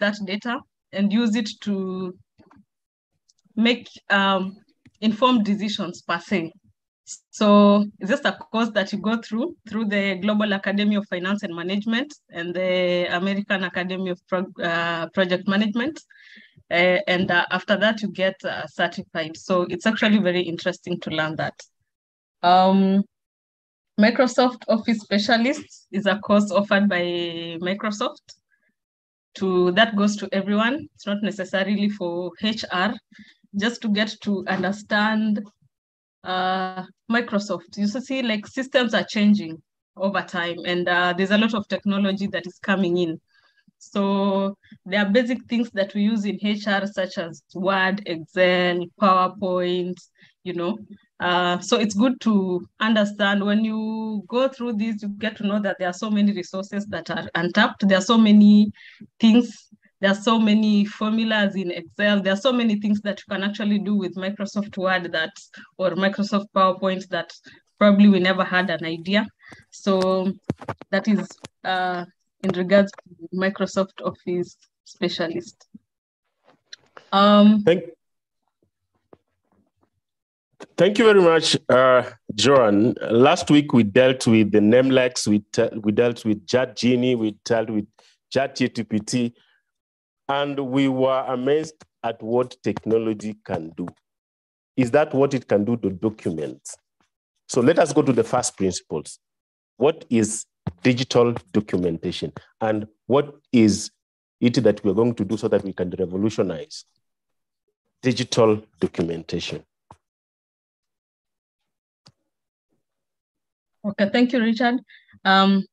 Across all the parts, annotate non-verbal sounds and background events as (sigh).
that data and use it to make um, informed decisions per se. So it's just a course that you go through through the Global Academy of Finance and Management and the American Academy of Pro uh, Project Management. Uh, and uh, after that, you get uh, certified. So it's actually very interesting to learn that. Um, Microsoft Office Specialist is a course offered by Microsoft. To that goes to everyone. It's not necessarily for HR, just to get to understand uh, Microsoft. You see, like systems are changing over time, and uh, there's a lot of technology that is coming in. So there are basic things that we use in HR, such as Word, Excel, PowerPoint, you know. Uh, so it's good to understand when you go through this, you get to know that there are so many resources that are untapped. There are so many things there are so many formulas in Excel. There are so many things that you can actually do with Microsoft Word that or Microsoft PowerPoint that probably we never had an idea. So that is uh, in regards to Microsoft Office specialist. Um, Thank, Thank you very much, uh. Last week we dealt with the NMLEX, we, we dealt with Chat Genie, we dealt with ChatGPT and we were amazed at what technology can do. Is that what it can do to documents? So let us go to the first principles. What is digital documentation? And what is it that we're going to do so that we can revolutionize digital documentation? Okay, thank you, Richard. Um,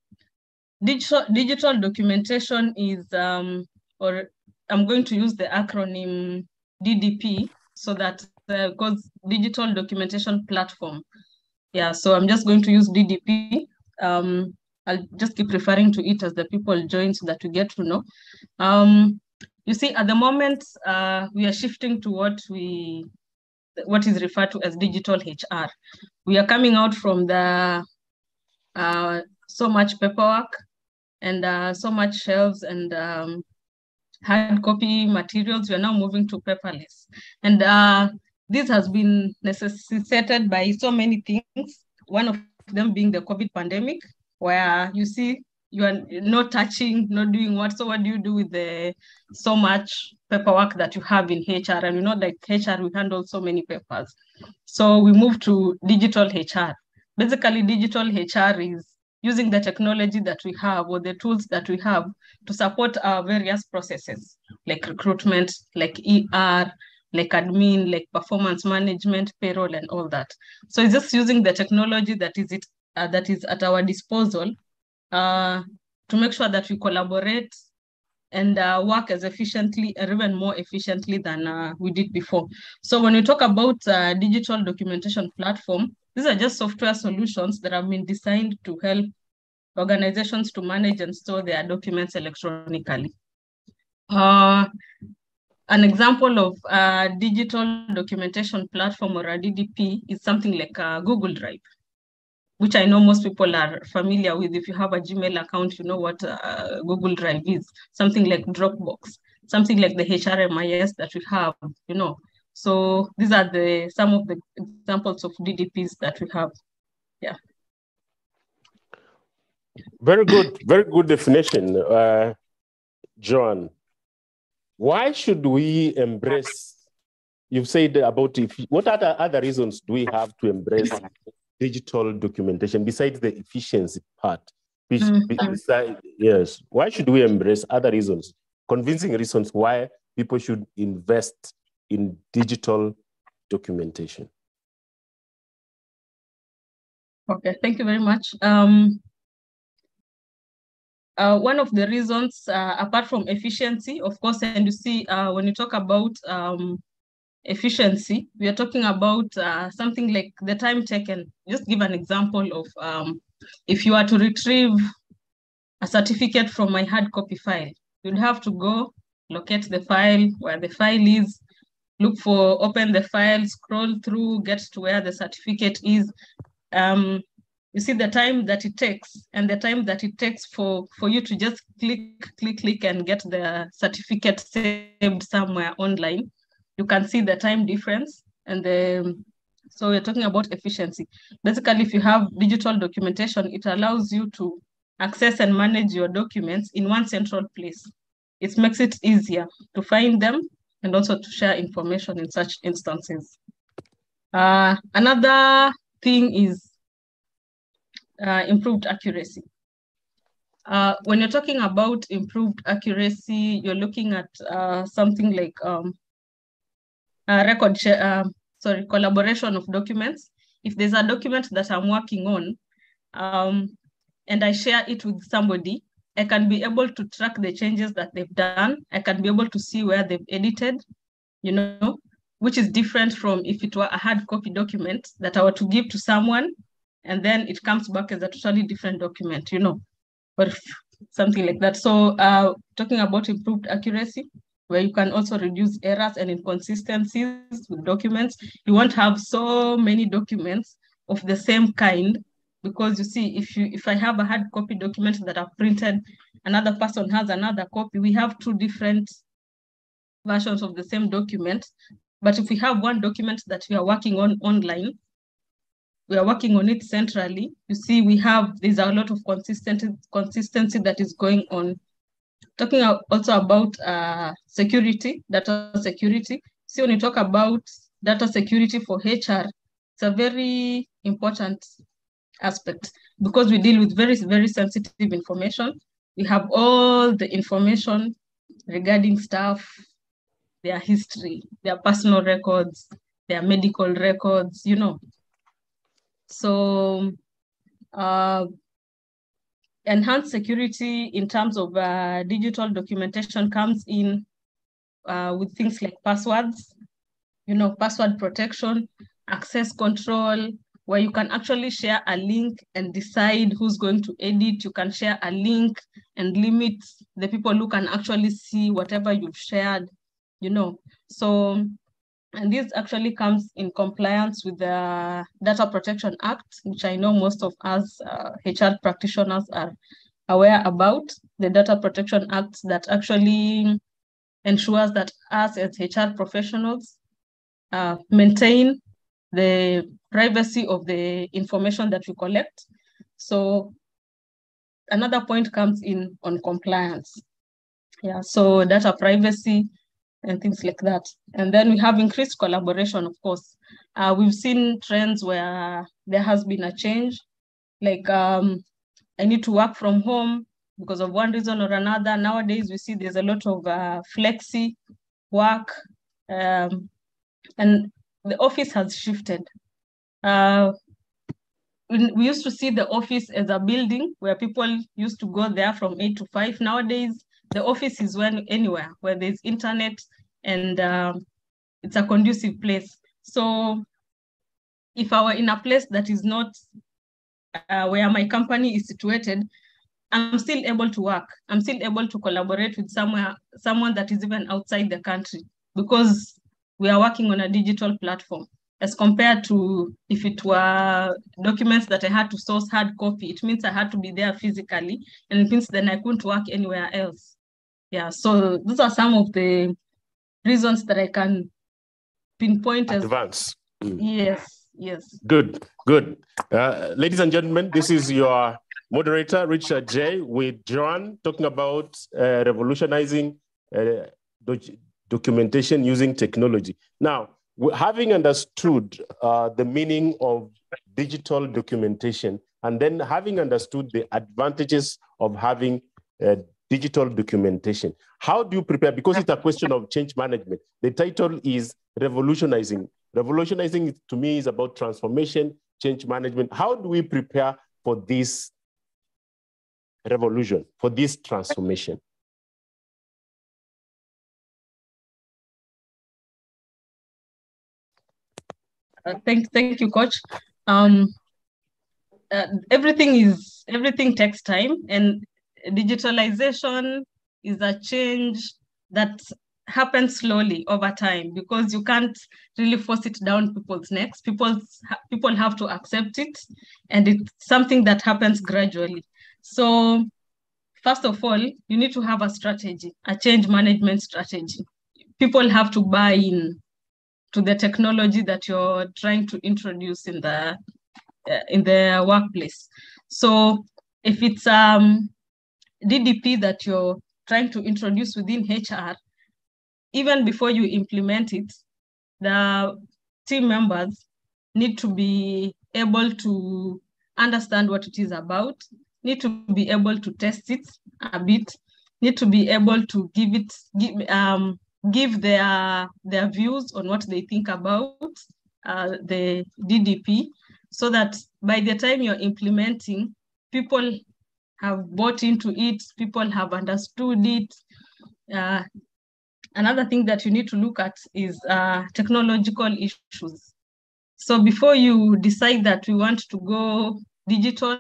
digital, digital documentation is, um, or I'm going to use the acronym DDP so that because uh, digital documentation platform. Yeah, so I'm just going to use DDP. Um, I'll just keep referring to it as the people join so that we get to know. Um, you see, at the moment, uh, we are shifting to what we what is referred to as digital HR. We are coming out from the uh, so much paperwork and uh, so much shelves and um, hard copy materials. We are now moving to paperless. And uh, this has been necessitated by so many things. One of them being the COVID pandemic, where you see you are not touching, not doing what. So what do you do with the so much paperwork that you have in HR? And you know, like HR, we handle so many papers. So we move to digital HR. Basically, digital HR is using the technology that we have or the tools that we have to support our various processes like recruitment, like ER, like admin, like performance management, payroll, and all that. So it's just using the technology that is it uh, that is at our disposal uh, to make sure that we collaborate and uh, work as efficiently or even more efficiently than uh, we did before. So when we talk about uh, digital documentation platform, these are just software solutions that have been designed to help organizations to manage and store their documents electronically. Uh, an example of a digital documentation platform or a DDP is something like a Google Drive, which I know most people are familiar with. If you have a Gmail account, you know what uh, Google Drive is. Something like Dropbox, something like the HRMIS that we have, you know. So these are the some of the examples of DDPs that we have. Yeah. Very good, very good definition, uh, Joan. Why should we embrace? You've said about if what other other reasons do we have to embrace digital documentation besides the efficiency part? Which, mm-hmm. beside, yes, why should we embrace other reasons, convincing reasons why people should invest in digital documentation? Okay, thank you very much. Um, uh, one of the reasons, uh, apart from efficiency, of course, and you see, uh, when you talk about um, efficiency, we are talking about uh, something like the time taken. Just give an example of um, if you are to retrieve a certificate from my hard copy file, you'd have to go locate the file where the file is, look for, open the file, scroll through, get to where the certificate is. Um, you see the time that it takes and the time that it takes for for you to just click click click and get the certificate saved somewhere online. You can see the time difference and the so we're talking about efficiency. Basically if you have digital documentation it allows you to access and manage your documents in one central place. It makes it easier to find them and also to share information in such instances uh, another thing is uh, improved accuracy. Uh, when you're talking about improved accuracy, you're looking at uh, something like um, record um, sorry, collaboration of documents. If there's a document that I'm working on um, and I share it with somebody, I can be able to track the changes that they've done. I can be able to see where they've edited, you know, which is different from if it were a hard copy document that I were to give to someone and then it comes back as a totally different document, you know, or something like that. So uh, talking about improved accuracy, where you can also reduce errors and inconsistencies with documents. You won't have so many documents of the same kind because you see, if you if I have a hard copy document that I've printed, another person has another copy, we have two different versions of the same document. But if we have one document that we are working on online, we are working on it centrally. You see, we have, there's a lot of consistency, consistency that is going on. Talking also about uh, security, data security. See, when you talk about data security for HR, it's a very important aspect because we deal with very, very sensitive information. We have all the information regarding staff, their history, their personal records, their medical records, you know, so uh, enhanced security in terms of uh, digital documentation comes in uh, with things like passwords, you know, password protection, access control, where you can actually share a link and decide who's going to edit. You can share a link and limit the people who can actually see whatever you've shared, you know. So and this actually comes in compliance with the Data Protection Act, which I know most of us uh, HR practitioners are aware about. The Data Protection Act that actually ensures that us as HR professionals uh, maintain the privacy of the information that we collect. So another point comes in on compliance. Yeah, so data privacy and things like that. And then we have increased collaboration, of course. Uh, we've seen trends where there has been a change, like um, I need to work from home because of one reason or another. Nowadays, we see there's a lot of uh, flexi work, um, and the office has shifted. Uh, we used to see the office as a building where people used to go there from eight to five. Nowadays, the office is when anywhere where there's internet and uh, it's a conducive place. So if I were in a place that is not uh, where my company is situated, I'm still able to work. I'm still able to collaborate with somewhere, someone that is even outside the country because we are working on a digital platform. As compared to if it were documents that I had to source hard copy, it means I had to be there physically and it means then I couldn't work anywhere else. Yeah so those are some of the reasons that i can pinpoint as advance. Yes yes. Good good. Uh, ladies and gentlemen this is your moderator richard j with joan talking about uh, revolutionizing uh, documentation using technology now having understood uh, the meaning of digital documentation and then having understood the advantages of having uh, digital documentation. How do you prepare? Because it's a question of change management. The title is revolutionizing. Revolutionizing to me is about transformation, change management. How do we prepare for this revolution, for this transformation? Uh, thank, thank you, Coach. Um, uh, everything is everything takes time, and digitalization is a change that happens slowly over time because you can't really force it down people's necks. People people have to accept it, and it's something that happens gradually. So, first of all, you need to have a strategy, a change management strategy. People have to buy in to the technology that you're trying to introduce in the uh, in the workplace. So, if it's um DDP that you're trying to introduce within HR, even before you implement it, the team members need to be able to understand what it is about, need to be able to test it a bit, need to be able to give it give um give their their views on what they think about uh, the DDP, so that by the time you're implementing, people have bought into it, people have understood it. Uh, another thing that you need to look at is uh, technological issues. So before you decide that we want to go digital,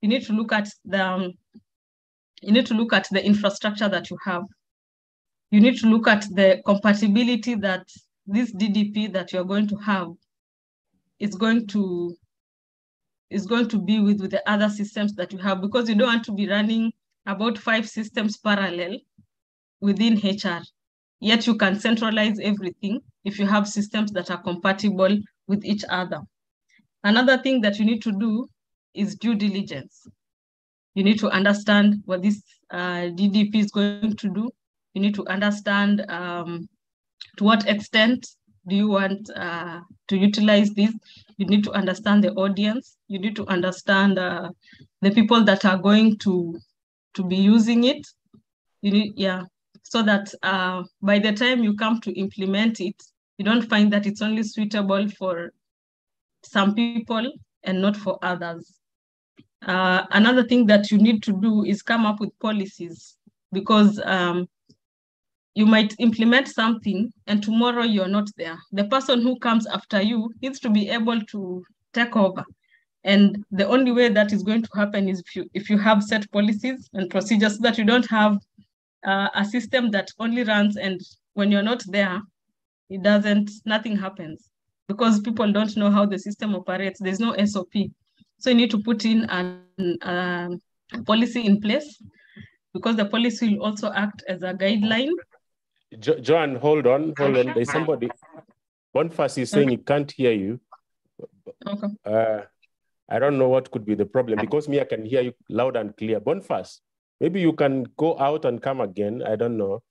you need to look at the um, you need to look at the infrastructure that you have. You need to look at the compatibility that this DDP that you're going to have is going to is going to be with, with the other systems that you have because you don't want to be running about five systems parallel within HR. Yet you can centralize everything if you have systems that are compatible with each other. Another thing that you need to do is due diligence. You need to understand what this uh, DDP is going to do. You need to understand um, to what extent do you want uh, to utilize this? You need to understand the audience. You need to understand uh, the people that are going to to be using it. You need, yeah, so that uh, by the time you come to implement it, you don't find that it's only suitable for some people and not for others. Uh, another thing that you need to do is come up with policies because um, you might implement something and tomorrow you're not there. The person who comes after you needs to be able to take over. And the only way that is going to happen is if you, if you have set policies and procedures so that you don't have uh, a system that only runs and when you're not there, it doesn't, nothing happens because people don't know how the system operates. There's no SOP. So you need to put in um, policy in place because the policy will also act as a guideline jo hold on, hold on. There's somebody. Boniface is saying he can't hear you. Okay. Uh, I don't know what could be the problem because me, I can hear you loud and clear. Boniface, maybe you can go out and come again. I don't know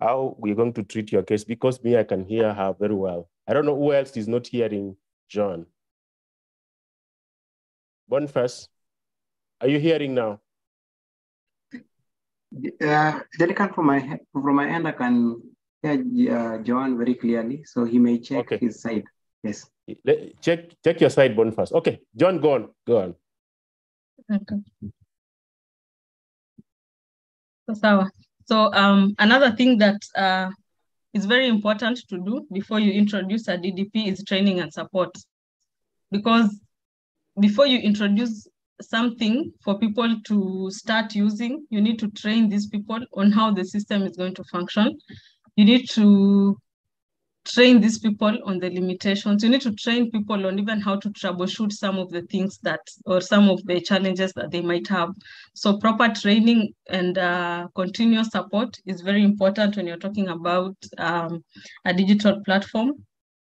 how we're going to treat your case because me, I can hear her very well. I don't know who else is not hearing Joan. Boniface, are you hearing now? Uh, Delican from my from my end, I can hear uh, Joan very clearly, so he may check okay. his side. Yes. Check check your side, Boniface. Okay, Joan, go on, go on. Okay. So, so um, another thing that uh, is very important to do before you introduce a DDP is training and support, because before you introduce something for people to start using. You need to train these people on how the system is going to function. You need to train these people on the limitations. You need to train people on even how to troubleshoot some of the things that, or some of the challenges that they might have. So proper training and uh, continuous support is very important when you're talking about um, a digital platform.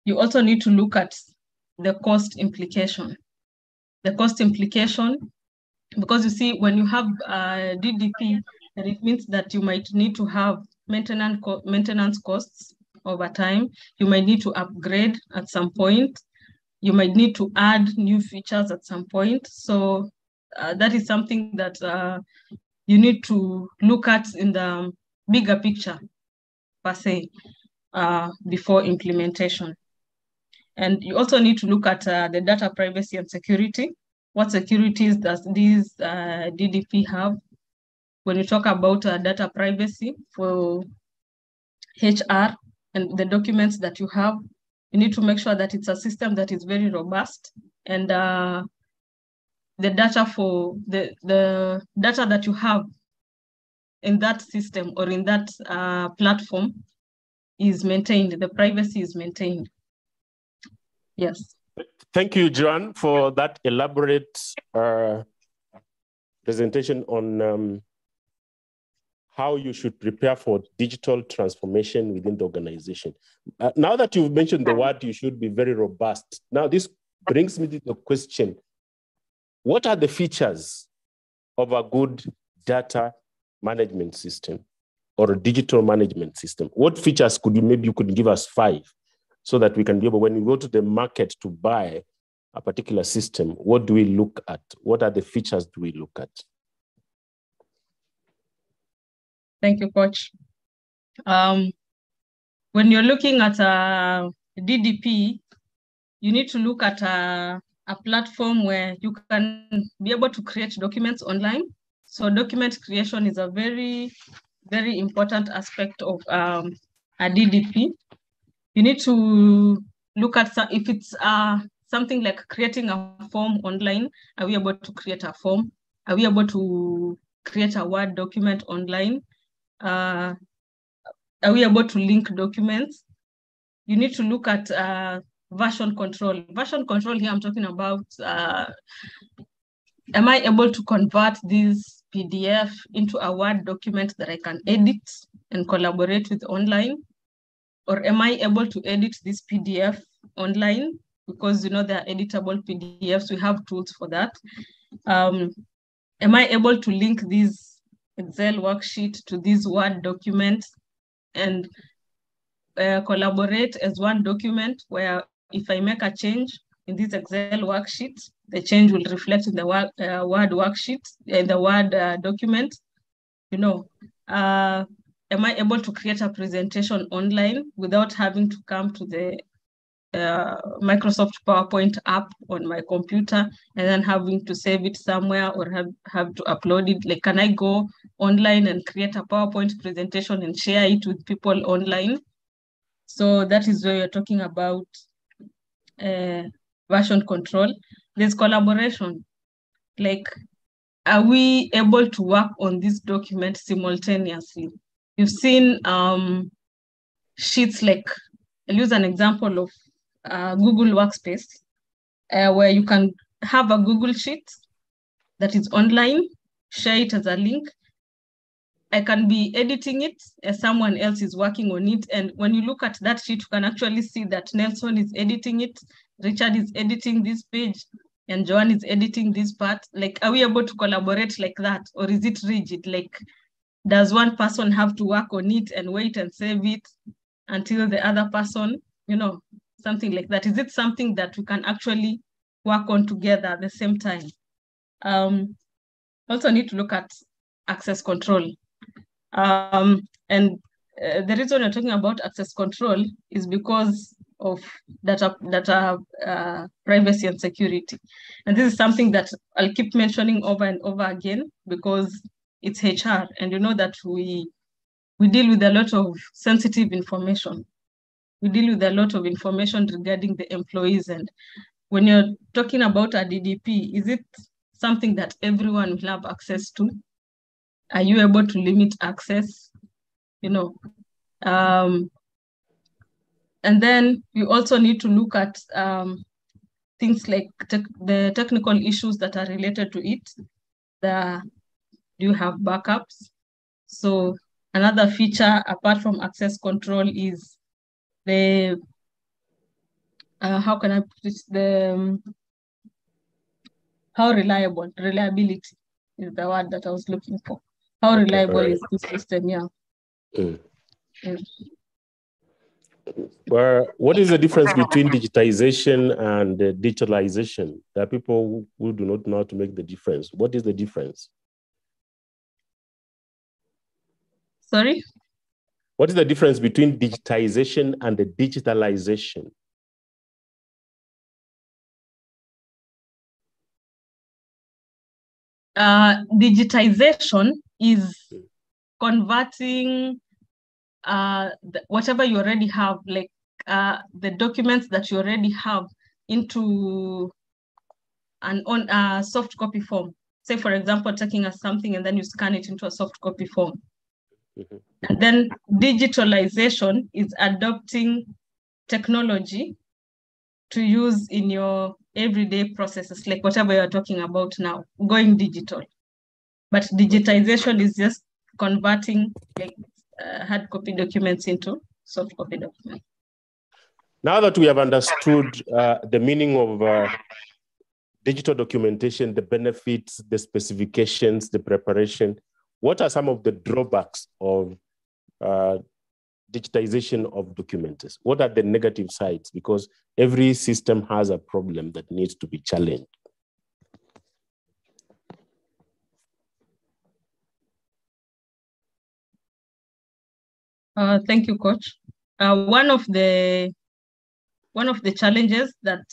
You also need to look at the cost implication the cost implication, because you see, when you have a DDP, it means that you might need to have maintenance, co maintenance costs over time. You might need to upgrade at some point. You might need to add new features at some point. So uh, that is something that uh, you need to look at in the bigger picture, per se, uh, before implementation. And you also need to look at uh, the data privacy and security. What securities does this uh, DDP have? When you talk about uh, data privacy for HR and the documents that you have, you need to make sure that it's a system that is very robust and uh, the data for the, the data that you have in that system or in that uh, platform is maintained, the privacy is maintained. Yes. Thank you, Joan, for that elaborate uh, presentation on um, how you should prepare for digital transformation within the organization. Uh, now that you've mentioned the word, you should be very robust. Now, this brings me to the question what are the features of a good data management system or a digital management system? What features could you maybe you could give us five so that we can be able, when we go to the market to buy a particular system, what do we look at? What are the features do we look at? Thank you, Coach. Um, when you're looking at a DDP, you need to look at a, a platform where you can be able to create documents online. So document creation is a very, very important aspect of um, a DDP. You need to look at if it's uh, something like creating a form online. Are we able to create a form? Are we able to create a Word document online? Uh, are we able to link documents? You need to look at uh, version control. Version control here, I'm talking about, uh, am I able to convert this PDF into a Word document that I can edit and collaborate with online? Or am I able to edit this PDF online? Because you know there are editable PDFs, we have tools for that. Um, am I able to link this Excel worksheet to this Word document and uh, collaborate as one document where if I make a change in this Excel worksheet, the change will reflect in the word, uh, word worksheet, in the Word uh, document. You know, uh, am I able to create a presentation online without having to come to the uh, Microsoft PowerPoint app on my computer and then having to save it somewhere or have, have to upload it? Like, can I go online and create a PowerPoint presentation and share it with people online? So that is where you're talking about uh, version control. There's collaboration. Like, are we able to work on this document simultaneously? You've seen um, sheets like, I'll use an example of uh, Google Workspace, uh, where you can have a Google Sheet that is online, share it as a link. I can be editing it as someone else is working on it. And when you look at that sheet, you can actually see that Nelson is editing it, Richard is editing this page, and Joan is editing this part. Like, are we able to collaborate like that? Or is it rigid? Like, does one person have to work on it and wait and save it until the other person, you know, something like that? Is it something that we can actually work on together at the same time? Um, also need to look at access control. Um, and uh, the reason we're talking about access control is because of data, data uh, privacy and security. And this is something that I'll keep mentioning over and over again because it's HR. And you know that we, we deal with a lot of sensitive information. We deal with a lot of information regarding the employees. And when you're talking about a DDP, is it something that everyone will have access to? Are you able to limit access? You know, um, and then you also need to look at um, things like te the technical issues that are related to it. The, do you have backups? So another feature apart from access control is the, uh, how can I put it, the, um, how reliable, reliability is the word that I was looking for. How reliable right. is the system, yeah. Mm. Mm. Well, what is the difference between digitization and digitalization? There are people who do not know how to make the difference. What is the difference? Sorry? What is the difference between digitization and the digitalization? Uh, digitization is converting uh, the, whatever you already have, like uh, the documents that you already have into an on a uh, soft copy form. Say, for example, taking a something and then you scan it into a soft copy form. Mm-hmm. And then digitalization is adopting technology to use in your everyday processes, like whatever you're talking about now, going digital. But digitization is just converting like uh, hard copy documents into soft copy documents. Now that we have understood uh, the meaning of uh, digital documentation, the benefits, the specifications, the preparation, what are some of the drawbacks of uh, digitization of documents? What are the negative sides? Because every system has a problem that needs to be challenged. Uh, thank you, Coach. Uh, one of the one of the challenges that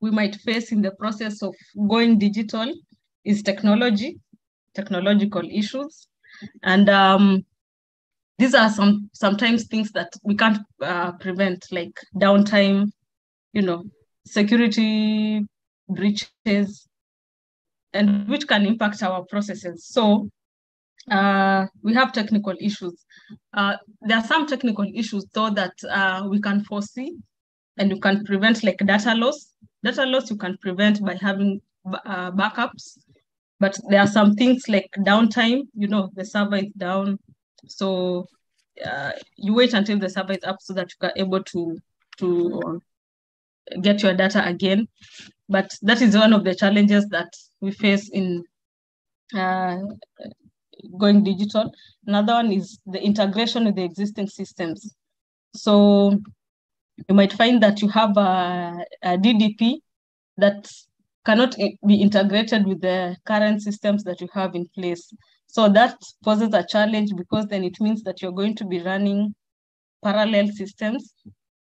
we might face in the process of going digital is technology, technological issues, and um, these are some sometimes things that we can't uh, prevent, like downtime, you know, security breaches, and which can impact our processes. So uh, we have technical issues. Uh, there are some technical issues though that uh, we can foresee and you can prevent like data loss. Data loss you can prevent by having uh, backups, but there are some things like downtime, you know, the server is down. So uh, you wait until the server is up so that you are able to, to get your data again. But that is one of the challenges that we face in uh, going digital. Another one is the integration with the existing systems. So you might find that you have a, a DDP that cannot be integrated with the current systems that you have in place. So that poses a challenge because then it means that you're going to be running parallel systems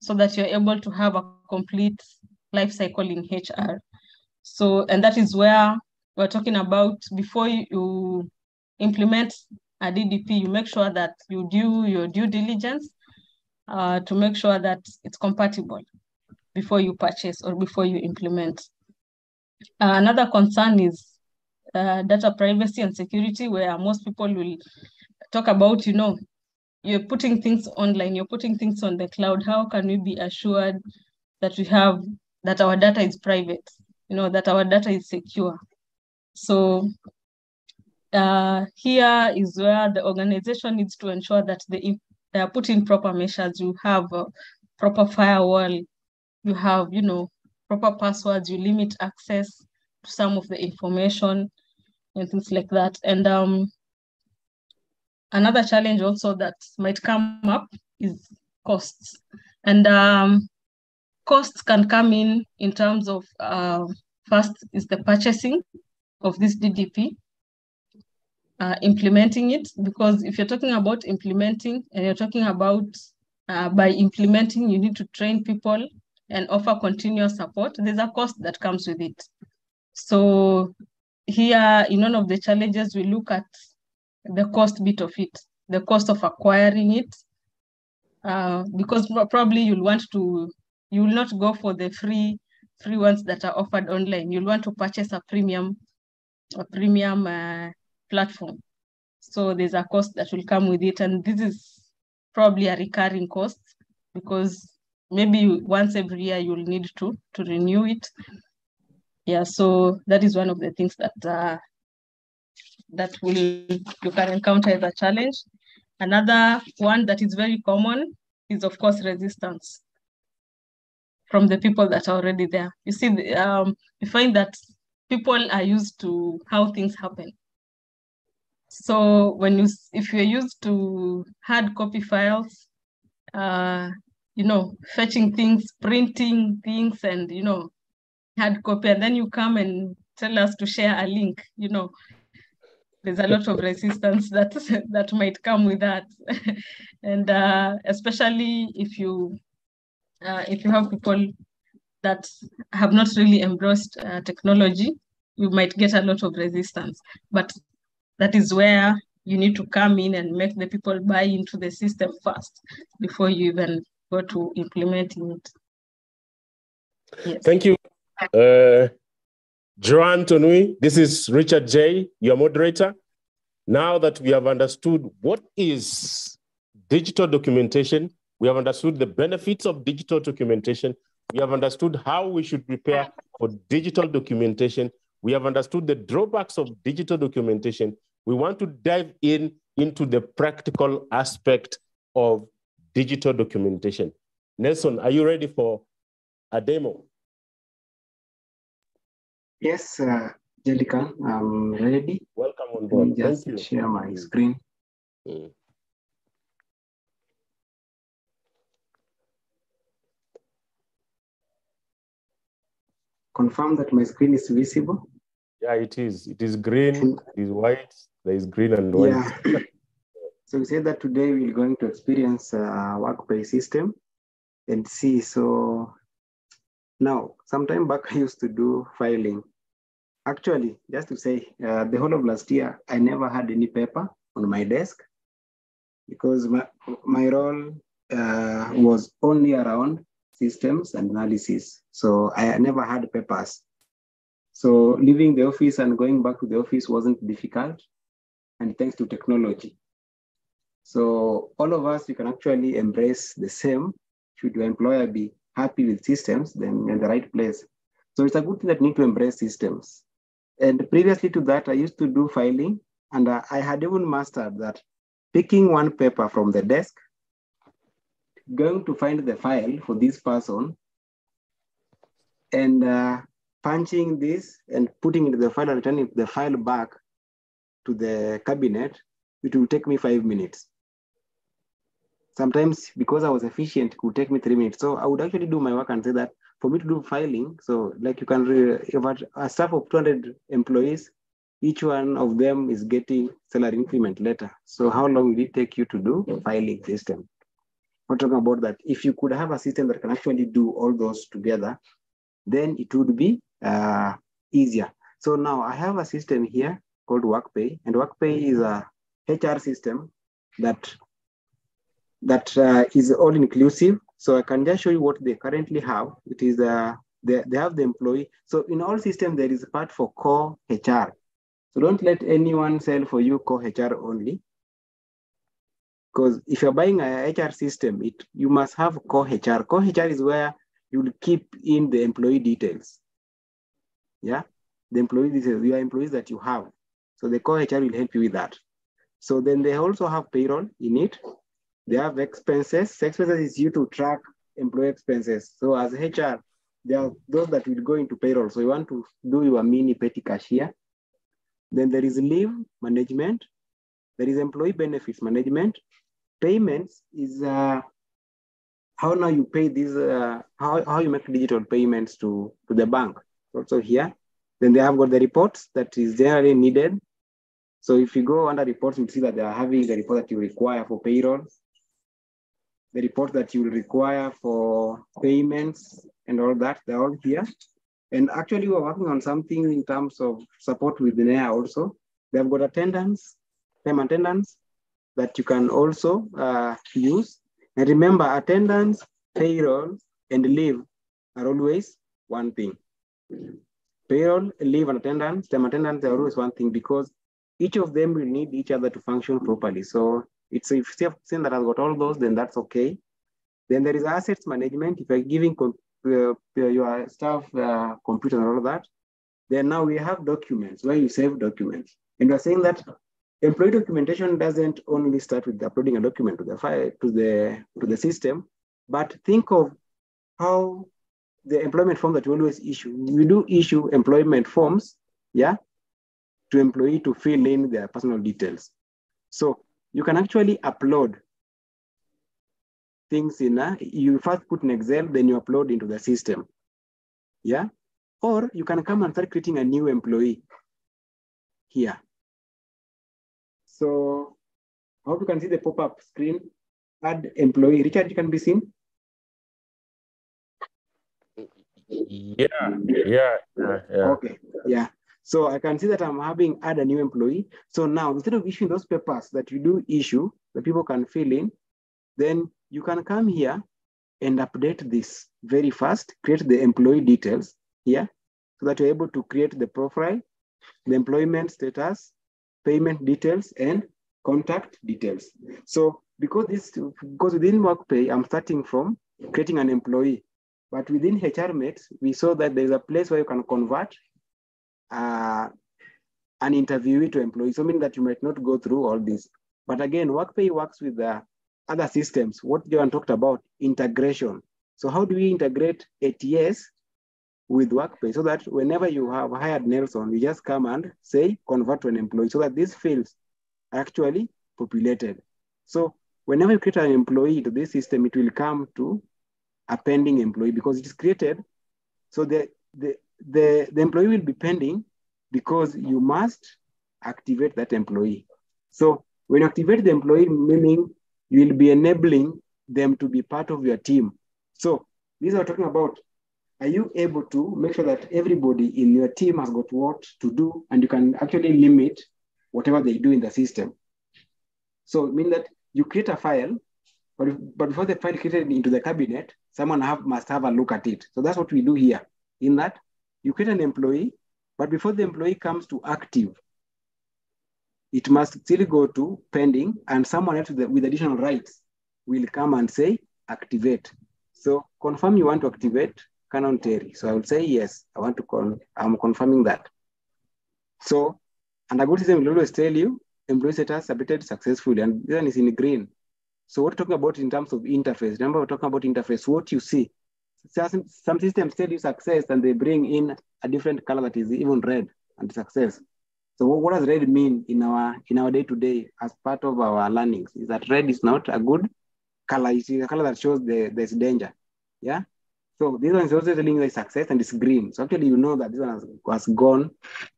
so that you're able to have a complete life cycle in HR. So, and that is where we're talking about before you implement a DDP, you make sure that you do your due diligence uh, to make sure that it's compatible before you purchase or before you implement. Uh, another concern is uh, data privacy and security, where most people will talk about, you know, you're putting things online, you're putting things on the cloud. How can we be assured that we have that our data is private, you know, that our data is secure? So uh, here is where the organization needs to ensure that they, they are put in proper measures. You have a proper firewall, you have, you know, proper passwords, you limit access to some of the information and things like that. And um, another challenge also that might come up is costs. And um, costs can come in in terms of uh, first is the purchasing of this DDP uh, implementing it because if you're talking about implementing and you're talking about uh, by implementing you need to train people and offer continuous support there's a cost that comes with it so here in one of the challenges we look at the cost bit of it the cost of acquiring it uh, because probably you'll want to you will not go for the free free ones that are offered online you'll want to purchase a premium a premium uh, platform. So there's a cost that will come with it. And this is probably a recurring cost because maybe once every year you'll need to, to renew it. Yeah, so that is one of the things that uh, that will you can encounter as a challenge. Another one that is very common is of course resistance from the people that are already there. You see, um, you find that people are used to how things happen. So when you, if you're used to hard copy files, uh, you know, fetching things, printing things, and you know, hard copy, and then you come and tell us to share a link, you know, there's a lot of resistance that (laughs) that might come with that, (laughs) and uh, especially if you uh, if you have people that have not really embraced uh, technology, you might get a lot of resistance. But that is where you need to come in and make the people buy into the system first before you even go to implementing it. Yes. Thank you. Uh, Joanne Tonui, this is Richard J., your moderator. Now that we have understood what is digital documentation, we have understood the benefits of digital documentation, we have understood how we should prepare for digital documentation, we have understood the drawbacks of digital documentation. We want to dive in into the practical aspect of digital documentation. Nelson, are you ready for a demo? Yes, uh, I'm ready. Welcome on board. Let me just Thank you. share my screen. Mm. Confirm that my screen is visible. Yeah, it is. It is green, it is white, there is green and white. Yeah. (laughs) so we said that today we're going to experience a workplace system and see. So now, sometime back (laughs) I used to do filing. Actually, just to say, uh, the whole of last year, I never had any paper on my desk because my, my role uh, was only around systems and analysis. So I never had papers. So leaving the office and going back to the office wasn't difficult, and thanks to technology. So all of us, you can actually embrace the same. Should your employer be happy with systems, then you're in the right place. So it's a good thing that need to embrace systems. And previously to that, I used to do filing, and I had even mastered that picking one paper from the desk, going to find the file for this person, and uh, punching this and putting into the file and returning the file back to the cabinet, it will take me five minutes. Sometimes because I was efficient, it would take me three minutes. So I would actually do my work and say that for me to do filing, so like you can, re- a staff of 200 employees, each one of them is getting salary increment letter. So how long will it take you to do filing system? We're talking about that. If you could have a system that can actually do all those together, then it would be uh, easier. So now I have a system here called WorkPay, and WorkPay is a HR system that that uh, is all inclusive. So I can just show you what they currently have. It is uh, they, they have the employee. So in all systems, there is a part for core HR. So don't let anyone sell for you core HR only. Because if you're buying a HR system, it you must have core HR. Core HR is where you will keep in the employee details. Yeah, the employee details, your employees that you have. So the core HR will help you with that. So then they also have payroll in it. They have expenses. Expenses is you to track employee expenses. So as HR, there are those that will go into payroll. So you want to do your mini petty cashier. Then there is leave management. There is employee benefits management. Payments is uh, how now you pay these, uh, how, how you make digital payments to, to the bank. Also here. Then they have got the reports that is generally needed. So if you go under reports, you'll see that they are having the report that you require for payroll, the report that you will require for payments and all that, they're all here. And actually we're working on something in terms of support with the NEA also. They've got attendance, time attendance that you can also uh, use. And remember attendance, payroll, and leave are always one thing. Payroll, leave, and attendance, time attendance are always one thing because each of them will need each other to function properly. So it's if seen that has got all those, then that's okay. Then there is assets management. If you're giving uh, your staff uh, computer and all of that, then now we have documents where you save documents. And we're saying that employee documentation doesn't only start with uploading a document to the file to the to the system, but think of how the employment form that we always issue. We do issue employment forms, yeah, to employee to fill in their personal details. So you can actually upload things in a, you first put in Excel, then you upload into the system. Yeah. Or you can come and start creating a new employee here. So I hope you can see the pop-up screen, add employee. Richard, you can be seen? Yeah, yeah, yeah, yeah. Okay, yeah. So I can see that I'm having add a new employee. So now instead of issuing those papers that you do issue, the people can fill in, then you can come here and update this very fast, create the employee details here so that you're able to create the profile, the employment status, payment details, and contact details. So because this, because within WorkPay, I'm starting from creating an employee. But within HRMate, we saw that there's a place where you can convert uh, an interviewee to employee, so meaning that you might not go through all this. But again, WorkPay works with the other systems. What Joan talked about, integration. So how do we integrate ATS with WorkPay so that whenever you have hired Nelson, you just come and say convert to an employee so that these fields are actually populated. So whenever you create an employee to this system, it will come to a pending employee because it is created. So the, the, the, the employee will be pending because you must activate that employee. So when you activate the employee, meaning you will be enabling them to be part of your team. So these are talking about, are you able to make sure that everybody in your team has got what to do and you can actually limit whatever they do in the system. So it means that you create a file, but, if, but before the file created into the cabinet, someone have, must have a look at it. So that's what we do here. In that, you create an employee, but before the employee comes to active, it must still go to pending, and someone else with, additional rights will come and say activate. So confirm you want to activate Cannon Terry. So I will say yes, I want to con I'm confirming that. So, and a good system will always tell you employee status submitted successfully, and this one is in green. So what we're talking about in terms of interface, remember we're talking about interface, what you see. Some, systems tell you success and they bring in a different color that is even red and success. So what does red mean in our in our day-to-day as part of our learnings? Is that red is not a good color. It's a color that shows the, there's danger. Yeah. So this one is also telling you success and it's green. So actually you know that this one has, has gone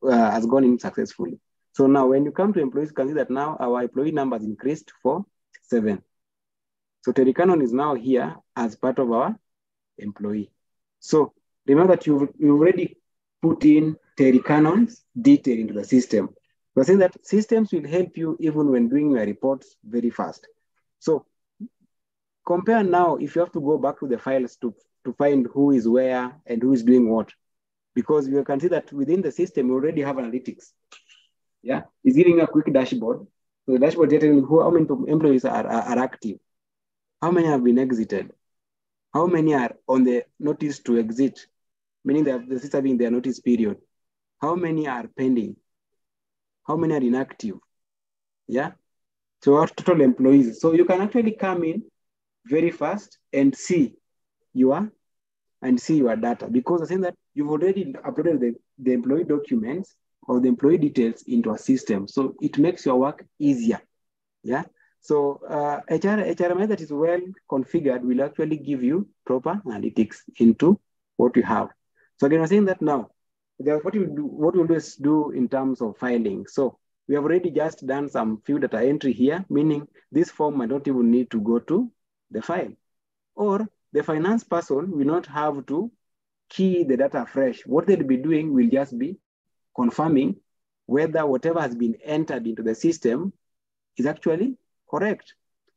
uh, has gone in successfully. So now when you come to employees, you can see that now our employee number has increased for seven. So Terry Cannon is now here as part of our employee. So remember that you've, you've already put in Terry Cannon's detail into the system. We're saying that systems will help you even when doing your reports very fast. So compare now if you have to go back to the files to, to find who is where and who is doing what. Because you can see that within the system, you already have analytics. Yeah, it's giving a quick dashboard. So the dashboard telling who, how many employees are, are, are active, how many have been exited, how many are on the notice to exit, meaning that the system having their notice period, how many are pending, how many are inactive, yeah? So our total employees. So you can actually come in very fast and see your and see your data because I think that you've already uploaded the, the employee documents or the employee details into a system. So it makes your work easier. Yeah. So uh, HR, HRMI that is well configured will actually give you proper analytics into what you have. So again, I'm saying that now, what you do, what we'll do is do in terms of filing. So we have already just done some few data entry here, meaning this form might not even need to go to the file. Or the finance person will not have to key the data fresh. What they'll be doing will just be confirming whether whatever has been entered into the system is actually correct.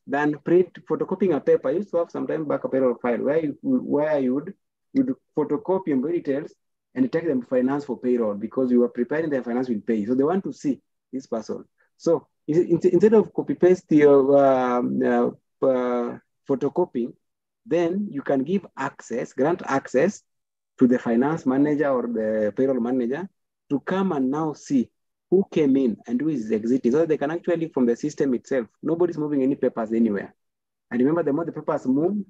Then print photocopying a paper. I used to have sometimes back a payroll file where you, where you would, would photocopy details and take them finance for payroll because you are preparing their finance with pay. So they want to see this person. So instead of copy paste your um, uh, uh, photocopying, then you can give access, grant access to the finance manager or the payroll manager to come and now see who came in and who is exiting. So they can actually, from the system itself, nobody's moving any papers anywhere. And remember, the more the papers move,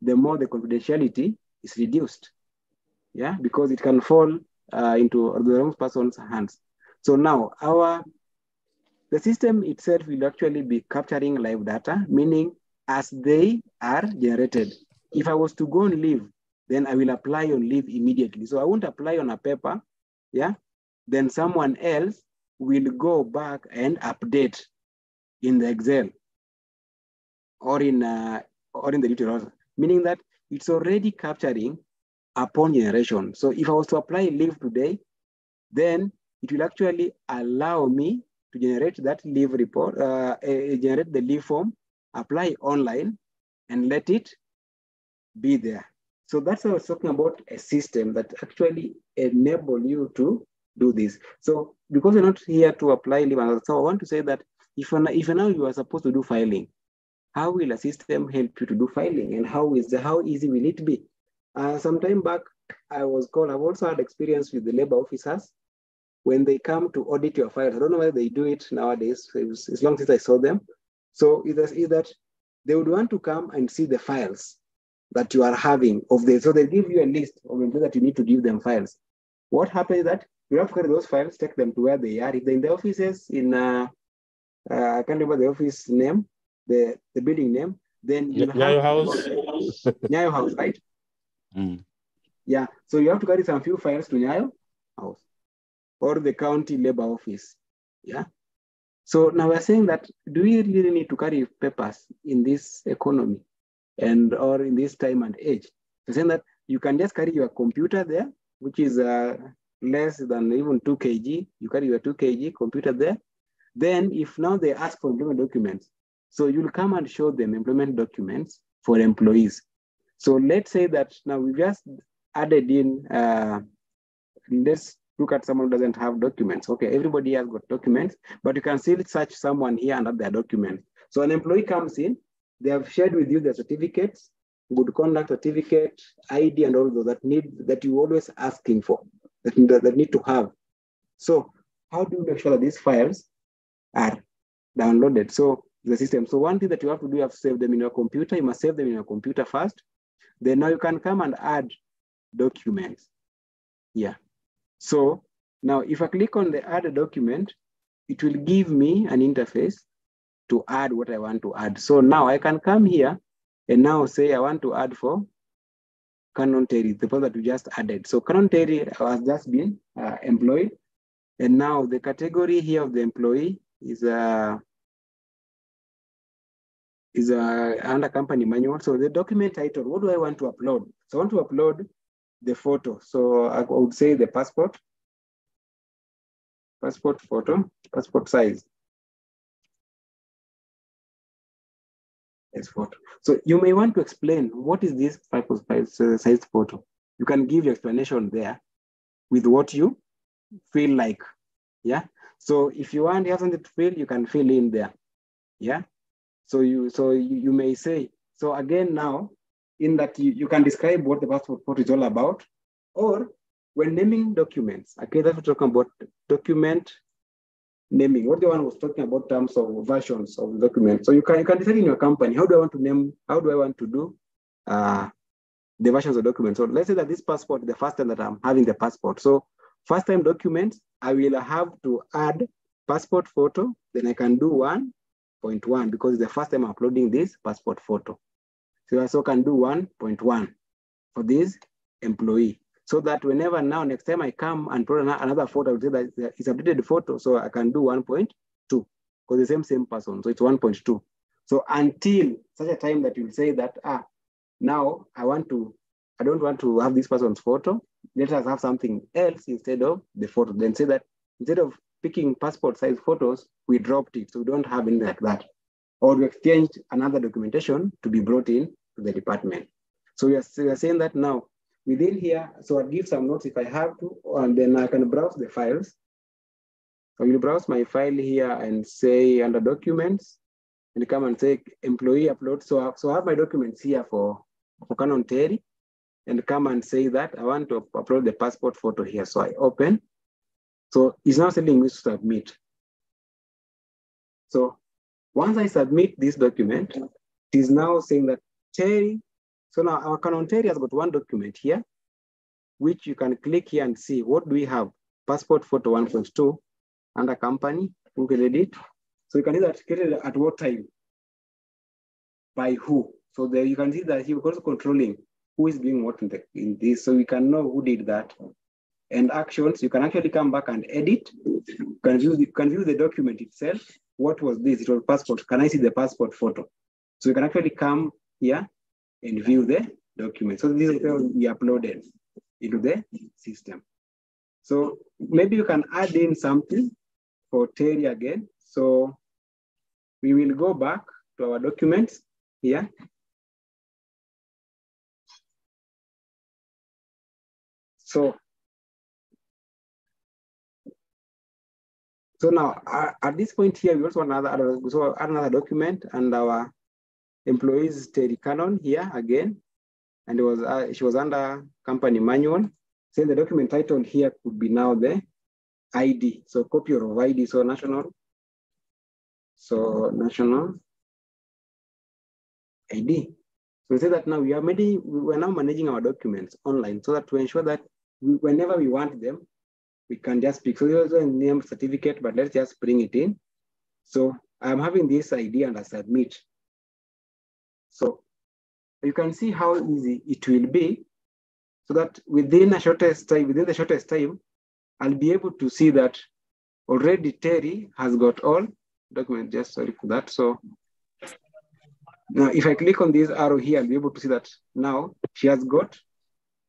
the more the confidentiality is reduced. Yeah, because it can fall uh, into the wrong person's hands. So now our the system itself will actually be capturing live data, meaning as they are generated. If I was to go and leave, then I will apply on leave immediately. So I won't apply on a paper, yeah? Then someone else will go back and update in the Excel or in uh, or in the roster, meaning that it's already capturing upon generation. So if I was to apply leave today, then it will actually allow me to generate that leave report, uh, uh, generate the leave form, apply online, and let it be there. So that's what I was talking about a system that actually enable you to do this. So because we're not here to apply leave, so I want to say that if, if now you are supposed to do filing, how will a system help you to do filing and how is the, how easy will it be? Uh, some time back, I was called, I've also had experience with the labor officers when they come to audit your files. I don't know whether they do it nowadays, it was, as long since I saw them. So either is that they would want to come and see the files that you are having of the, so they give you a list of employees that you need to give them files. What happens is that you have to carry those files, take them to where they are. If they're in the offices in, uh, uh, I can't remember the office name, the, the building name, then you Nyayo House. Nyayo (laughs) House, right? Mm. Yeah, so you have to carry some few files to Nyayo House or the county labor office. Yeah. So now we're saying that do we really need to carry papers in this economy and or in this time and age? We're saying that you can just carry your computer there, which is uh, less than even 2 kg. You carry your 2 kg computer there. Then if now they ask for employment documents, so you'll come and show them employment documents for employees. So let's say that now we've just added in, uh, let's look at someone who doesn't have documents. Okay, everybody has got documents, but you can still search someone here under their documents. So an employee comes in, they have shared with you their certificates, good conduct certificate, ID, and all those that need that you always asking for, that, need to have. So how do you make sure that these files are downloaded? So the system. So one thing that you have to do, you have to save them in your computer. You must save them in your computer first. Then now you can come and add documents. Yeah. So now if I click on the add a document, it will give me an interface to add what I want to add. So now I can come here and now say I want to add for Cannon Terry, the one that we just added. So Cannon Terry has just been uh, employed. And now the category here of the employee is uh, is uh, under company manual. So the document title, what do I want to upload? So I want to upload the photo. So I would say the passport, passport photo, passport size. Photo. So you may want to explain what is this passport uh, size photo. You can give your explanation there with what you feel like. Yeah. So if you want, you have something to fill, you can fill in there. Yeah. So you so you, you may say, so again now, in that you, you can describe what the passport photo is all about, or when naming documents, okay, that's what we're talking about document naming. What the one was talking about terms of versions of the document. So you can you can decide in your company, how do I want to name, how do I want to do uh, the versions of documents? So let's say that this passport, the first time that I'm having the passport. So first time documents, I will have to add passport photo, then I can do one point one because it's the first time I'm uploading this passport photo. So I also can do 1.1 for this employee. So that whenever now, next time I come and put another photo, I will say that it's updated photo, so I can do 1.2 because the same same person, so it's 1.2. So until such a time that you'll say that, ah, now I want to, I don't want to have this person's photo, let us have something else instead of the photo. Then say that instead of picking passport size photos, we dropped it. So we don't have anything like that. Or we exchanged another documentation to be brought in to the department. So we are, we are saying that now within here, so I'll give some notes if I have to, and then I can browse the files. I will browse my file here and say under documents, and come and say employee upload. So, so I have my documents here for, for Cannon Terry, and come and say that I want to upload the passport photo here. So I open. So it's now telling me to submit. So once I submit this document, it is now saying that Terry, so now our Terry has got one document here, which you can click here and see what do we have? Passport photo 1.2 under company, Google Edit. So you can see that created at what time, by who. So there you can see that he was also controlling who is doing what in, the, in this, so we can know who did that. And actions, you can actually come back and edit. You can view the, can view the document itself. What was this? It was passport. Can I see the passport photo? So you can actually come here and view the document. So this is we uploaded into the system. So maybe you can add in something for Terry again. So we will go back to our documents here. So So now uh, at this point here, we also want another, so another document and our employees Terry Cannon here again, and it was uh, she was under company manual. Saying the document title here could be now the ID, so copy of ID, so national, so national ID. So we say that now we are managing, we are now managing our documents online so that to ensure that we, whenever we want them, we can just pick. So there's a name certificate, but let's just bring it in. So I'm having this ID and I submit. So you can see how easy it will be so that within a shortest time, within the shortest time, I'll be able to see that already Terry has got all documents, just sorry for that. So now if I click on this arrow here, I'll be able to see that now she has got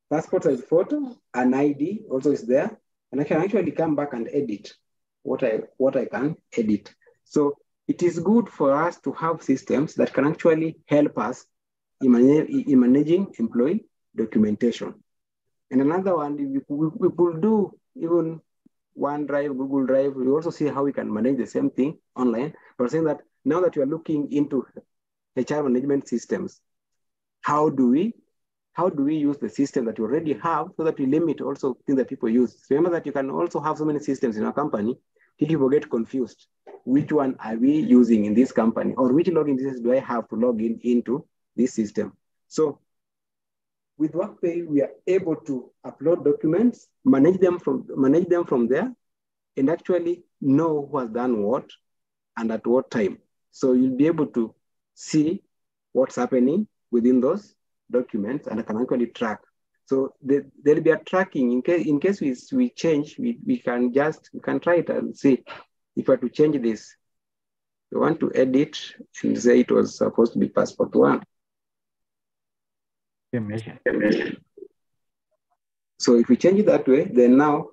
passport size photo, an ID also is there, and I can actually come back and edit what I, what I can edit. So it is good for us to have systems that can actually help us in, in managing employee documentation. And another one, we, we, we could do even OneDrive, Google Drive, we also see how we can manage the same thing online. But saying that now that you are looking into HR management systems, how do we how do we use the system that you already have so that we limit also things that people use? Remember that you can also have so many systems in a company, people get confused. Which one are we using in this company? Or which login details do I have to log in into this system? So with WorkPay, we are able to upload documents, manage them from manage them from there, and actually know who has done what and at what time. So you'll be able to see what's happening within those documents and I can actually track. So the, there'll be a tracking. In case in case we, we change, we, we can just we can try it and see if we I to change this. We want to edit. And say it was supposed to be passport one. So if we change it that way, then now,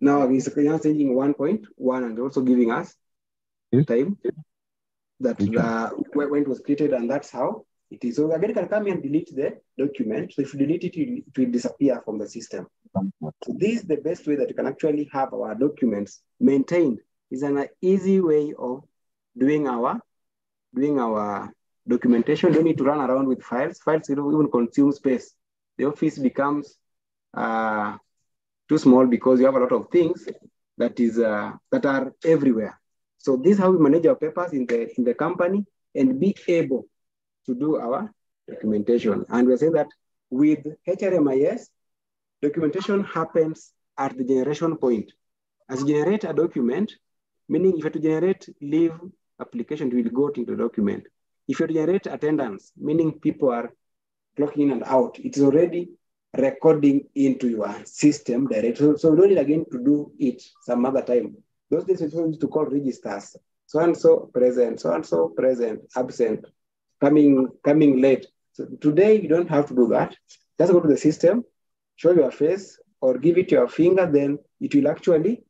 now it's changing 1.1 and also giving us time that the, when it was created and that's how it is. So again, you can come and delete the document. So if you delete it, it will disappear from the system. So this is the best way that you can actually have our documents maintained. Is an easy way of doing our doing our documentation. You don't need to run around with files. Files don't even consume space. The office becomes uh, too small because you have a lot of things that is uh, that are everywhere. So this is how we manage our papers in the in the company and be able to do our documentation. And we're saying that with HRMIS, documentation happens at the generation point. As you generate a document, meaning if you have to generate leave application, it will go into the document. If you generate attendance, meaning people are clocking in and out, it is already recording into your system directly. So, so we don't need again to do it some other time. Those days we need to call registers. So and so present, so and so present, absent, coming coming late. So today you don't have to do that. Just go to the system, show your face, or give it your finger. Then it will actually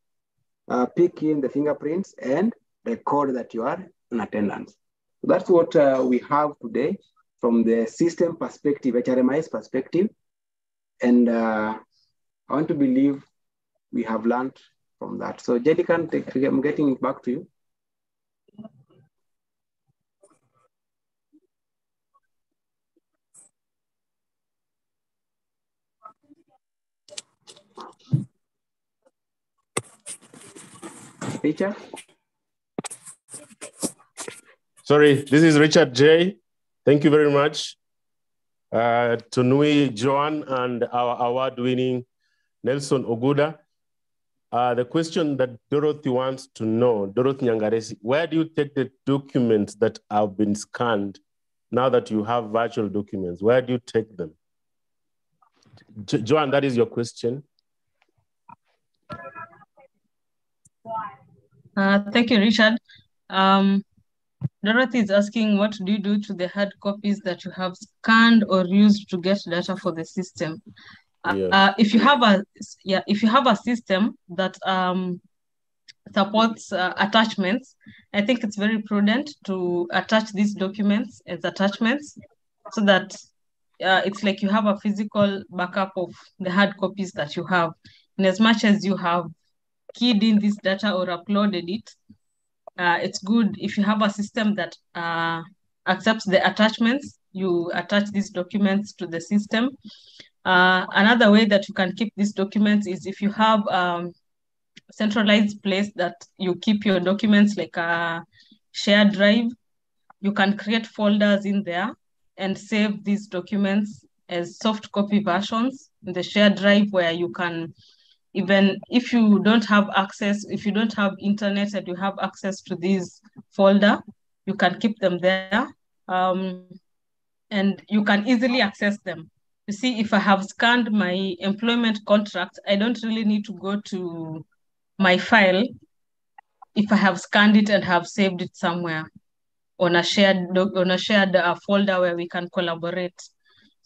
uh, pick in the fingerprints and record that you are in attendance. So that's what uh, we have today from the system perspective, HRMIS perspective. And uh, I want to believe we have learned from that. So Jellican, I'm getting it back to you. Richard? Sorry, this is Richard J. Thank you very much uh, to Nui Joan and our award-winning Nelson Ogudha. Uh, the question that Dorothy wants to know, Dorothy Nyangaresi, where do you take the documents that have been scanned now that you have virtual documents? Where do you take them? Jo Joan, that is your question. Uh, thank you, Richard. Um, Dorothy is asking, what do you do to the hard copies that you have scanned or used to get data for the system? Yeah. Uh, if you have a yeah, if you have a system that um, supports uh, attachments, I think it's very prudent to attach these documents as attachments, so that uh, it's like you have a physical backup of the hard copies that you have. And as much as you have keyed in this data or uploaded it, uh, it's good if you have a system that uh, accepts the attachments, you attach these documents to the system. Uh, another way that you can keep these documents is if you have um, centralized place that you keep your documents like a shared drive, you can create folders in there and save these documents as soft copy versions in the shared drive where you can even if you don't have access, if you don't have internet and you have access to this folder, you can keep them there. Um, and you can easily access them. You see, if I have scanned my employment contract, I don't really need to go to my file if I have scanned it and have saved it somewhere on a shared on a shared uh, folder where we can collaborate.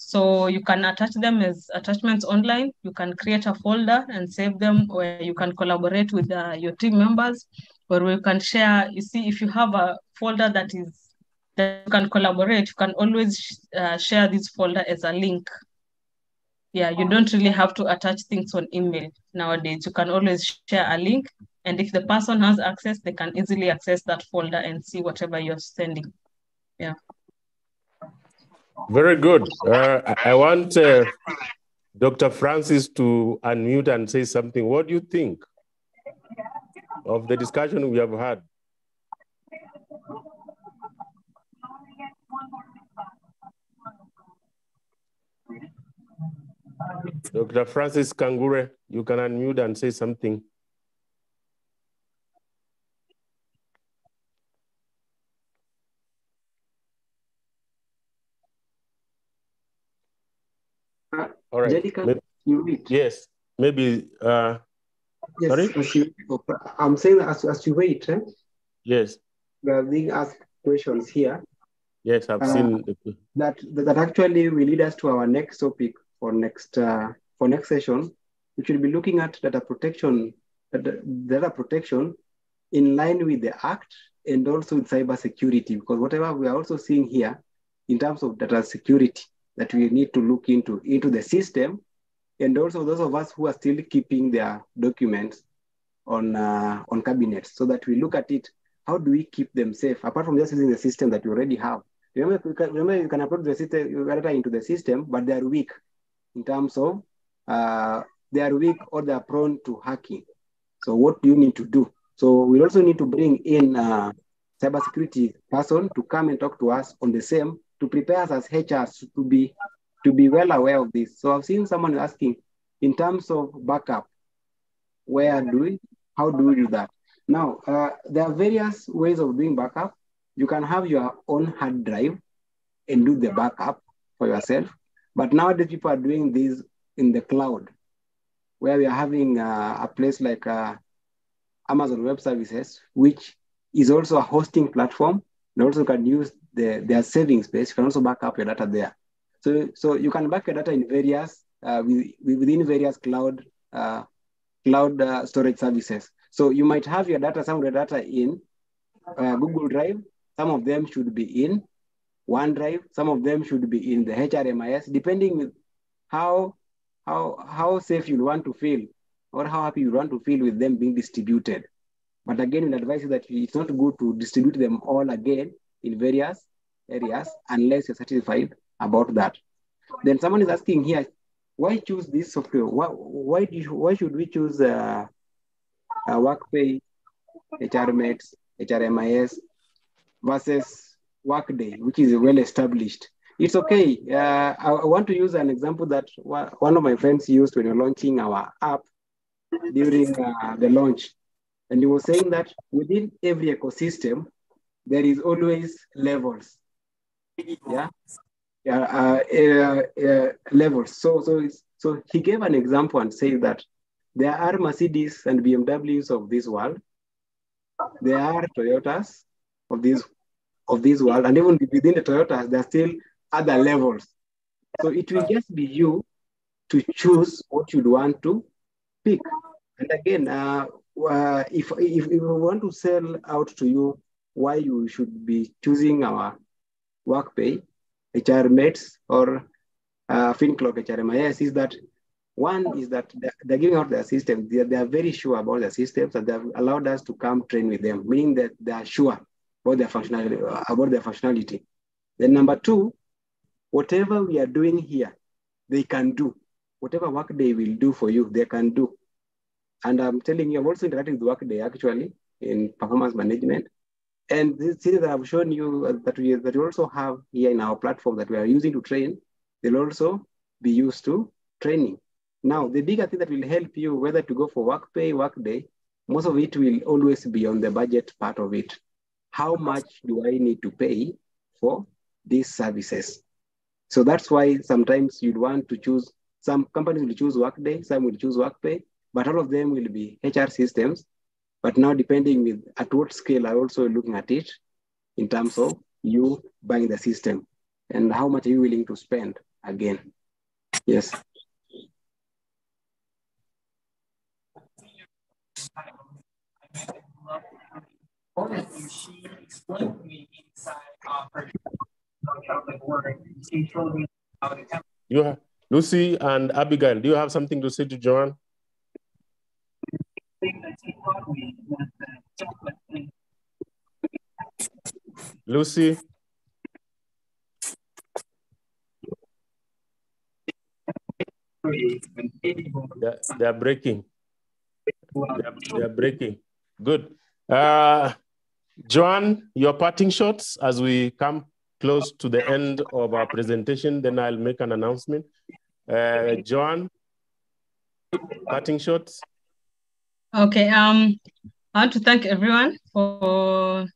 So you can attach them as attachments online. You can create a folder and save them where you can collaborate with uh, your team members or you can share. You see, if you have a folder that is that you can collaborate, you can always uh, share this folder as a link. Yeah, you don't really have to attach things on email nowadays. You can always share a link. And if the person has access, they can easily access that folder and see whatever you're sending. Yeah. Very good. Uh, I want uh, Dr. Francis to unmute and say something. What do you think of the discussion we have had? Dr. Francis Kangure, you can unmute and say something. All right. Jerica, Maybe- you yes, maybe. Uh, Yes, Sorry? you, I'm saying that as, as you wait, eh, yes, we are being asked questions here yes, I've Uh, seen. The, that that actually will lead us to our next topic for next uh, for next session, which will be looking at data protection, data, data protection in line with the Act and also with cyber security, because whatever we are also seeing here in terms of data security that we need to look into into the system, and also those of us who are still keeping their documents on uh, on cabinets, so that we look at it. How do we keep them safe apart from just using the system that you already have? Remember, you can, remember you can upload the system, your data into the system, but they are weak in terms of uh, they are weak or they are prone to hacking. So what do you need to do? So we also need to bring in a cybersecurity person to come and talk to us on the same to prepare us as HRs to be to be well aware of this. So I've seen someone asking in terms of backup, where do we, how do we do that? Now, uh, there are various ways of doing backup. You can have your own hard drive and do the backup for yourself. But nowadays, people are doing this in the cloud, where we are having uh, a place like uh, Amazon Web Services, which is also a hosting platform. And also can use the, their saving space. You can also back up your data there. So, so you can back your data in various, uh, within various cloud, uh, cloud uh, storage services. So you might have your data, some of the data in uh, Google Drive, some of them should be in OneDrive, some of them should be in the HRMIS, depending with how how how safe you want to feel or how happy you want to feel with them being distributed. But again, we advise you that it's not good to distribute them all again in various areas unless you're satisfied about that. Then someone is asking here, why choose this software? Why why, do you, why should we choose uh, uh, WorkPay, HRMates, HRMIS versus Workday, which is well established? It's okay. Uh, I, I want to use an example that one of my friends used when we were launching our app during uh, the launch. And he was saying that within every ecosystem, there is always levels. Yeah, yeah, uh, uh, uh, levels. So, so, so he gave an example and said that there are Mercedes and BMWs of this world. There are Toyotas of this of this world, and even within the Toyotas, there are still other levels. So it will just be you to choose what you'd want to pick. And again, uh, uh, if, if, if we want to sell out to you why you should be choosing our WorkPay, HR Mates, or uh, FinClock HRMIS is that One is that they're, giving out their system. They are, they are very sure about their systems and they've allowed us to come train with them, meaning that they are sure about their functionality. About their functionality. Then number two, whatever we are doing here, they can do. Whatever work they will do for you, they can do. And I'm telling you, I'm also interacting with Workday actually in performance management. And this things that I've shown you uh, that we that we also have here in our platform that we are using to train, they'll also be used to training. Now, the bigger thing that will help you whether to go for work pay, work day, most of it will always be on the budget part of it. How much do I need to pay for these services? So that's why sometimes you'd want to choose, some companies will choose workday, some will choose workpay, but all of them will be HR systems. But now depending with at what scale are also looking at it in terms of you buying the system and how much are you willing to spend again. Yes. You Lucy and Abigail. Do you have something to say to Joanne? Lucy, they're, they're breaking. They're, they're breaking. Good. Uh, Joanne, your parting shots as we come close to the end of our presentation, then I'll make an announcement. Uh, Joanne, parting shots. Okay. Um, I want to thank everyone for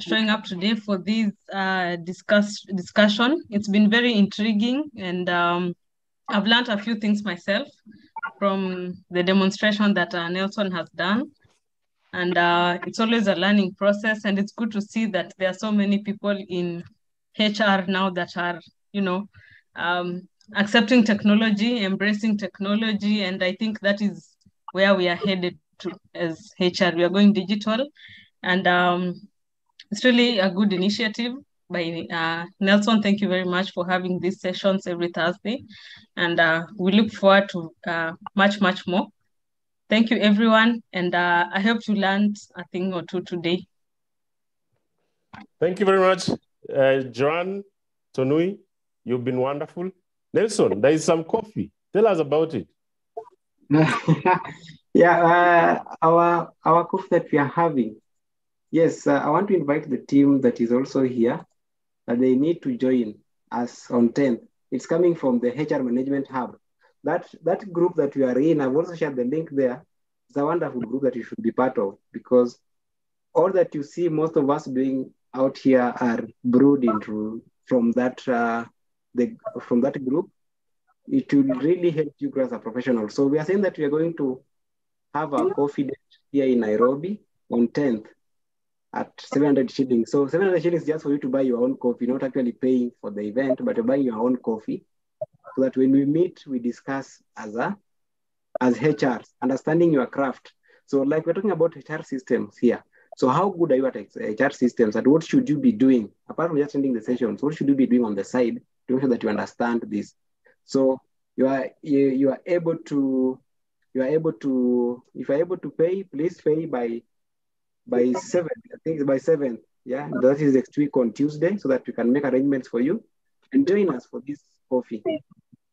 showing up today for this uh, discuss discussion. It's been very intriguing, and um, I've learned a few things myself from the demonstration that uh, Nelson has done. And uh, it's always a learning process, and it's good to see that there are so many people in HR now that are, you know, um, accepting technology, embracing technology, and I think that is where we are headed to as HR. We are going digital, and um, it's really a good initiative by uh, Nelson. Thank you very much for having these sessions every Thursday, and uh, we look forward to uh, much, much more. Thank you, everyone, and uh, I hope you learned a thing or two today. Thank you very much, uh, Joanne, Tonui. You've been wonderful. Nelson, there is some coffee. Tell us about it. (laughs) yeah, uh, our our coffee that we are having. Yes, uh, I want to invite the team that is also here. That they need to join us on 10th. It's coming from the HR Management Hub. That that group that we are in, I've also shared the link there. It's a wonderful group that you should be part of because all that you see most of us being out here are brewed into from that uh, the from that group it will really help you grow as a professional. So we are saying that we are going to have a coffee date here in Nairobi on 10th at 700 shillings. So 700 shillings just for you to buy your own coffee, not actually paying for the event, but you're buying your own coffee. So that when we meet, we discuss as a as HR, understanding your craft. So like we're talking about HR systems here. So how good are you at HR systems and what should you be doing? Apart from just attending the sessions, what should you be doing on the side to make sure that you understand this? So you are you, you are able to you are able to if you're able to pay, please pay by by seven. I think by seven. Yeah, that is next week on Tuesday, so that we can make arrangements for you and join us for this coffee.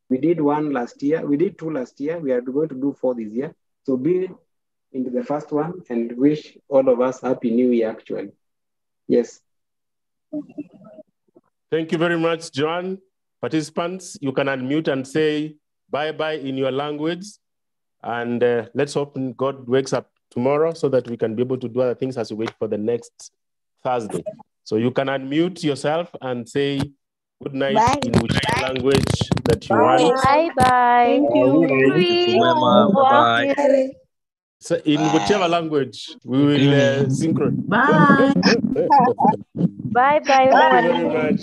We did one last year. We did two last year. We are going to do four this year. So be into the first one and wish all of us happy new year. Actually, yes. Thank you very much, John. Participants, you can unmute and say bye-bye in your language. And uh, let's hope God wakes up tomorrow so that we can be able to do other things as we wait for the next Thursday. So you can unmute yourself and say good night Bye. in whichever language that you want. Bye bye. Thank you. Bye. So in whichever language we will uh, synchronize. Bye. Bye (laughs) bye. Thank you very much.